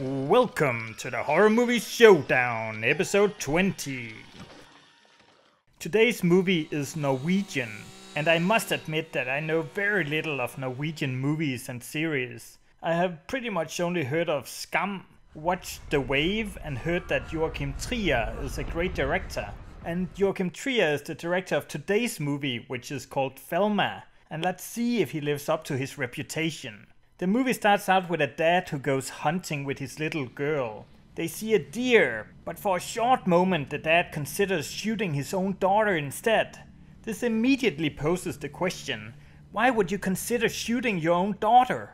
Welcome to the Horror Movie Showdown, episode 20. Today's movie is Norwegian, and I must admit that I know very little of Norwegian movies and series. I have pretty much only heard of Skam, watched The Wave, and heard that Joachim Trier is a great director. And Joachim Trier is the director of today's movie, which is called Thelma, and let's see if he lives up to his reputation. The movie starts out with a dad who goes hunting with his little girl. They see a deer, but for a short moment the dad considers shooting his own daughter instead. This immediately poses the question why would you consider shooting your own daughter?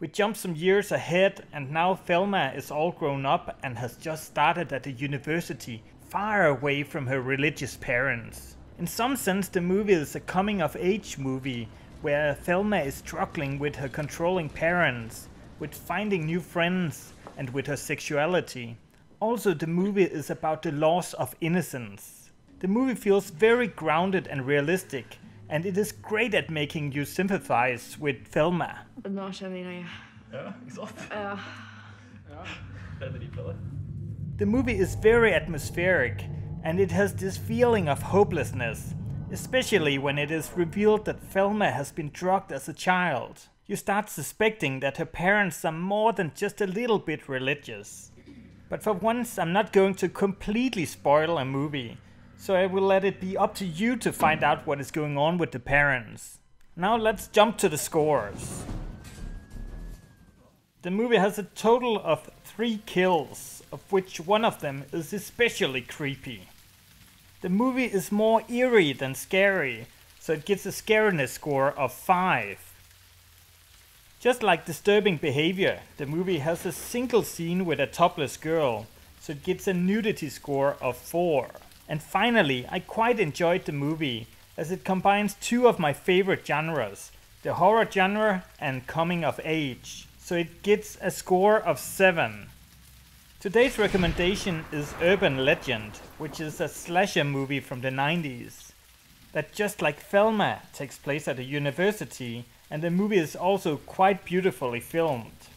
We jump some years ahead, and now Thelma is all grown up and has just started at a university far away from her religious parents. In some sense, the movie is a coming of age movie where Thelma is struggling with her controlling parents, with finding new friends, and with her sexuality. Also, the movie is about the loss of innocence. The movie feels very grounded and realistic, and it is great at making you sympathize with Thelma. Nå kjenner jeg Ja, ikke sant? Ja. Det er dritbra, det. The movie is very atmospheric, and it has this feeling of hopelessness, especially when it is revealed that Thelma has been drugged as a child. You start suspecting that her parents are more than just a little bit religious. But for once, I'm not going to completely spoil a movie, so I will let it be up to you to find out what is going on with the parents. Now let's jump to the scores. The movie has a total of three kills, of which one of them is especially creepy. The movie is more eerie than scary, so it gets a scariness score of 5. Just like disturbing behavior, the movie has a single scene with a topless girl, so it gets a nudity score of 4. And finally, I quite enjoyed the movie as it combines two of my favorite genres, the horror genre and coming of age, so it gets a score of 7. Today's recommendation is Urban Legend, which is a slasher movie from the 90s. That just like Thelma takes place at a university, and the movie is also quite beautifully filmed.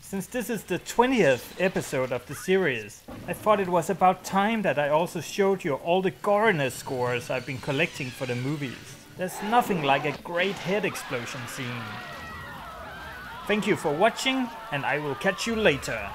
Since this is the 20th episode of the series, I thought it was about time that I also showed you all the goriness scores I've been collecting for the movies. There's nothing like a great head explosion scene. Thank you for watching, and I will catch you later.